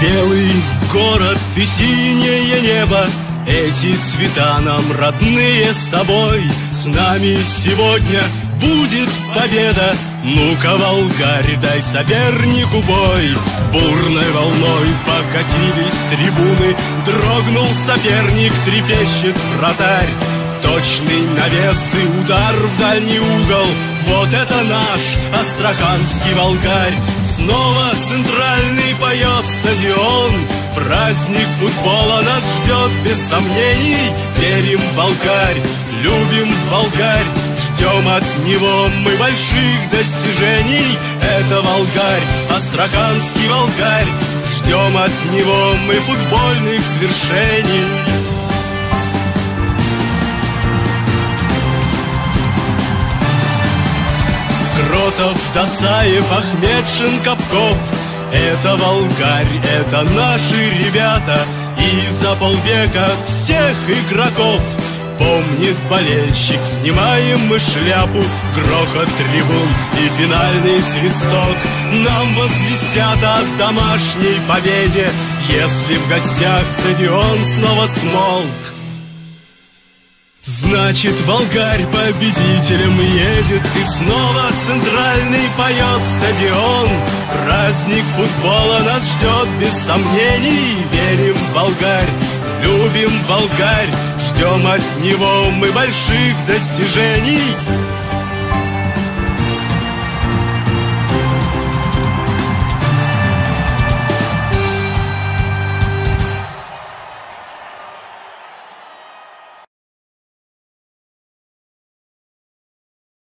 Белый город и синее небо Эти цвета нам родные с тобой. С нами сегодня будет победа. Ну-ка, Волгарь, дай сопернику бой. Бурной волной покатились трибуны Дрогнул соперник, трепещет вратарь. Точный навес и удар в дальний угол. Вот это наш астраханский волгарь. Снова центральный поет стадион. Праздник футбола нас ждет без сомнений. Верим в волгарь, любим волгарь Ждем от него мы больших достижений. Это волгарь, астраханский волгарь. Ждем от него мы футбольных свершений. Кротов, Досаев, Ахмедшин, Капков Это Волгарь, это наши ребята. И за полвека всех игроков Помнит болельщик, снимаем мы шляпу Грохот трибун и финальный свисток. Нам возвестят о домашней победе Если в гостях стадион снова смолк. Значит, Волгарь победителем едет И снова центральный поет стадион Праздник футбола нас ждет без сомнений Верим в Волгарь, любим Волгарь Ждем от него мы больших достижений